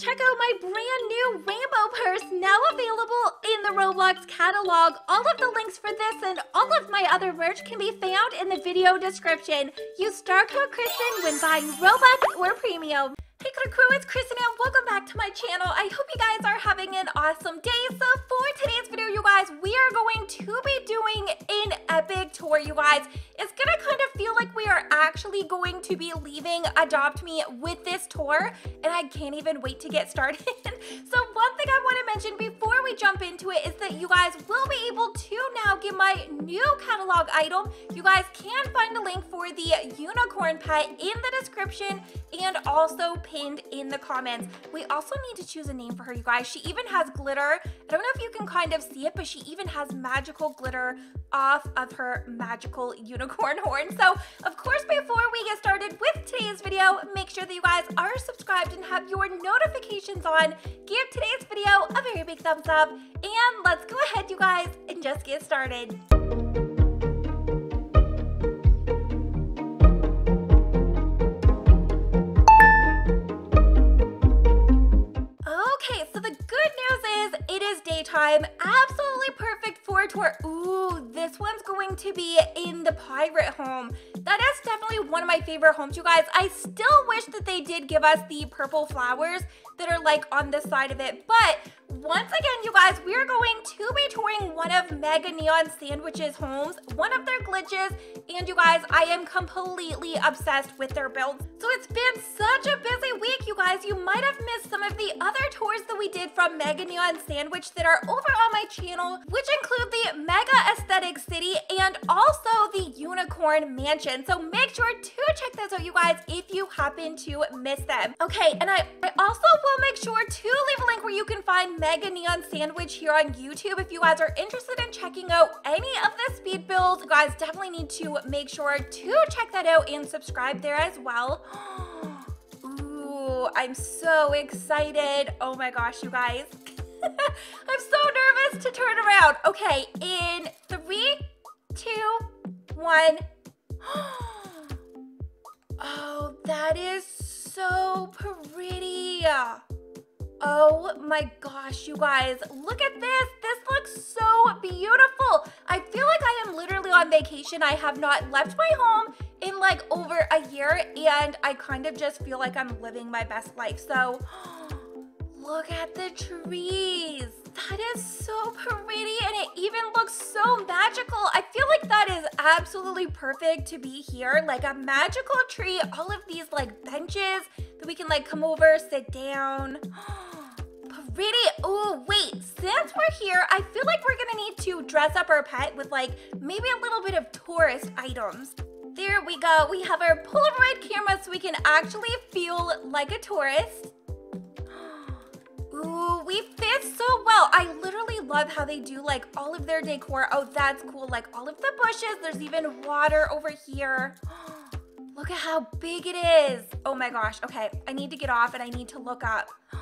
Check out my brand new rainbow purse now available in the Roblox catalog. All of the links for this and all of my other merch can be found in the video description. Use star code Krystin when buying Robux or Premium. Hey Glitter Crew, it's Krystin and welcome back to my channel. I hope you guys are having an awesome day. So for today's video, you guys, we are going to be doing an epic tour, you guys. It's gonna kind feel like we are actually going to be leaving Adopt Me with this tour, and I can't even wait to get started. so one thing I want to mention before we jump into it is that you guys will be able to now get my new catalog item. You guys can find a link for the unicorn pet in the description and also pinned in the comments. We also need to choose a name for her, you guys. She even has glitter. I don't know if you can kind of see it, but she even has magical glitter off of her magical unicorn horn. So, of course, before we get started with today's video, make sure that you guys are subscribed and have your notifications on. Give today's video a very big thumbs up. And let's go ahead, you guys, and just get started. It is daytime. Absolutely perfect for a tour. Ooh, this one's going to be in the pirate home. That is definitely one of my favorite homes, you guys. I still wish that they did give us the purple flowers that are like on the side of it. But once again, you guys, we're going to be touring one of Mega Neon Sandwich's homes, one of their glitches, and you guys, I am completely obsessed with their builds. So it's been such a busy week, you guys. You might have missed some of the other tours that we did from Mega Neon Sandwich that are over on my channel, which include the Mega Aesthetic City and also the Unicorn Mansion. So make sure to check those out, you guys, if you happen to miss them. Okay, and I, I also will make Mega Neon Sandwich here on YouTube if you guys are interested in checking out any of the speed builds. Guys definitely need to make sure to check that out and subscribe there as well. Ooh, I'm so excited. Oh my gosh, you guys. I'm so nervous to turn around. Okay, in three, two, one. Oh, that is so pretty. Oh my gosh, you guys, look at this. This looks so beautiful. I feel like I am literally on vacation. I have not left my home in like over a year and I kind of just feel like I'm living my best life. So look at the trees. That is so pretty and it even looks so magical. I feel like that is absolutely perfect to be here. Like a magical tree, all of these like benches that we can like come over, sit down. Pretty. Oh, wait. Since we're here, I feel like we're gonna need to dress up our pet with like maybe a little bit of tourist items. There we go. We have our Polaroid camera so we can actually feel like a tourist. Ooh, we fit so well. I literally love how they do like all of their decor. Oh, that's cool. Like all of the bushes. There's even water over here. Look at how big it is. Oh my gosh. Okay, I need to get off and I need to look up.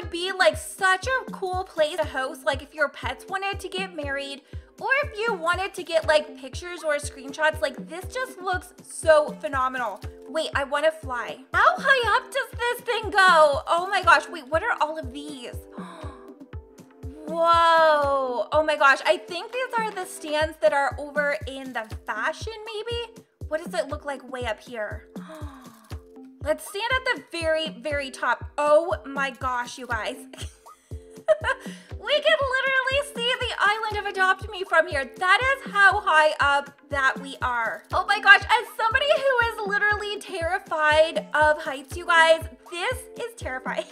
would be like such a cool place to host. Like if your pets wanted to get married or if you wanted to get like pictures or screenshots, like this just looks so phenomenal. Wait, I want to fly. How high up does this thing go? Oh my gosh, wait, what are all of these? Whoa, oh my gosh. I think these are the stands that are over in the fashion maybe? What does it look like way up here? Oh Let's stand at the very, very top. Oh my gosh, you guys. we can literally see the island of Adopt Me from here. That is how high up that we are. Oh my gosh, as somebody who is literally terrified of heights, you guys, this is terrifying.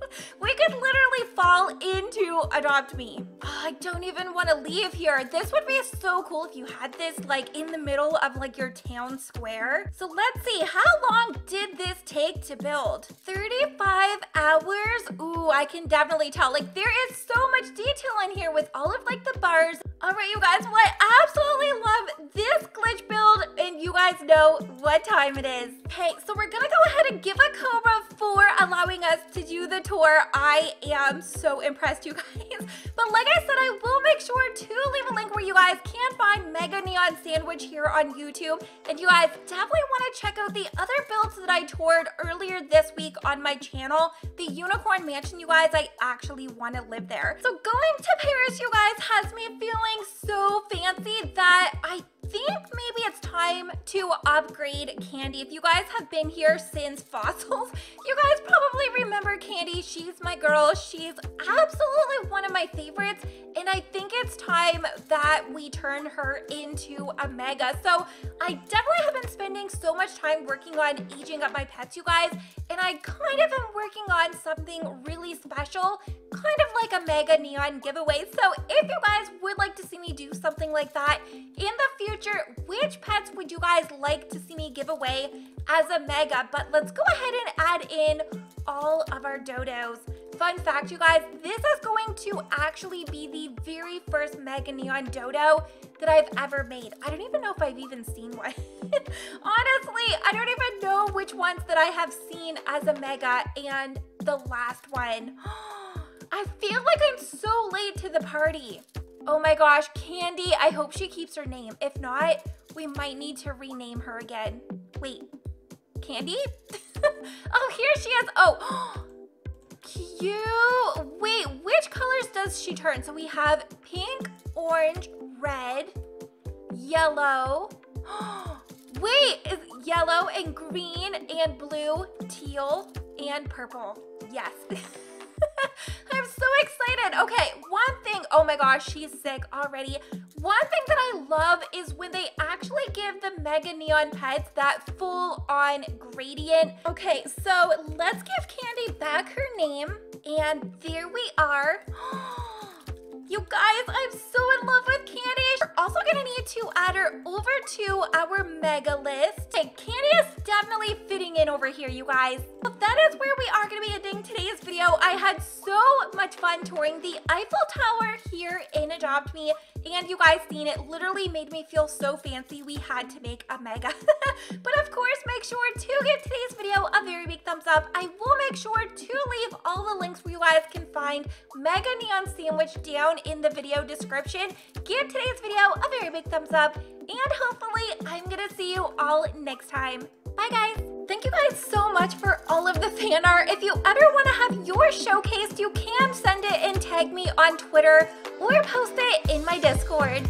we could literally fall into Adopt Me. Oh, I don't even want to leave here. This would be so cool if you had this like in the middle of like your town square. So let's see, how long take to build? 35 hours? Ooh, I can definitely tell. Like there is so much detail in here with all of like the bars. All right, you guys, well, I absolutely love this glitch build, and you guys know what time it is. Okay, so we're gonna go ahead and give a Cobra for allowing us to do the tour. I am so impressed, you guys. But like I said, I will make sure to leave a link where you guys can find Mega Neon Sandwich here on YouTube. And you guys definitely want to check out the other builds that I toured earlier this week on my channel. The Unicorn Mansion, you guys, I actually want to live there. So going to Paris, you guys, has me feeling so fancy that I think maybe it's time to upgrade Candy. If you guys have been here since Fossils, you guys probably remember Candy. She's my girl. She's absolutely one of my favorites. And I think it's time that we turn her into a mega. So I definitely have been spending so much time working on aging up my pets, you guys. And I kind of am working on something really special, kind of like a mega neon giveaway. So if you guys would like to see me do something like that in the future, which pets would you guys like to see me give away as a mega? But let's go ahead and add in all of our dodos. Fun fact, you guys, this is going to actually be the very first Mega Neon Dodo that I've ever made. I don't even know if I've even seen one. Honestly, I don't even know which ones that I have seen as a Mega and the last one. Oh, I feel like I'm so late to the party. Oh my gosh, Candy, I hope she keeps her name. If not, we might need to rename her again. Wait, Candy? oh, here she is. Oh, cute. Wait, which colors does she turn? So we have pink, orange, red, yellow. Wait, is yellow and green and blue, teal, and purple. Yes. I'm so excited. Okay, one thing, oh my gosh, she's sick already. One thing that I love is when they actually give the Mega Neon Pets that full on gradient. Okay, so let's give Candy back her name. And there we are. Oh, You guys, I'm so in love with Candy. We're also gonna need to add her over to our mega list. Candy is definitely fitting in over here, you guys. So that is where we are gonna be ending today's video. I had so much fun touring the Eiffel Tower here in Adopt Me. And you guys seen it literally made me feel so fancy we had to make a mega. but of course, make sure to give today's video thumbs up. I will make sure to leave all the links where you guys can find Mega Neon Sandwich down in the video description. Give today's video a very big thumbs up, and hopefully I'm gonna see you all next time. Bye guys! Thank you guys so much for all of the fan art. If you ever want to have your showcased, you can send it and tag me on Twitter or post it in my Discord.